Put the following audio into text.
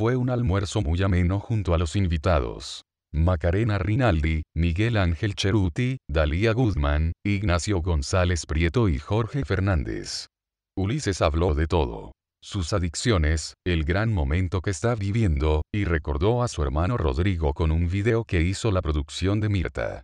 Fue un almuerzo muy ameno junto a los invitados. Macarena Rinaldi, Miguel Ángel Cheruti, Dalía Guzmán, Ignacio González Prieto y Jorge Fernández. Ulises habló de todo. Sus adicciones, el gran momento que está viviendo, y recordó a su hermano Rodrigo con un video que hizo la producción de Mirta.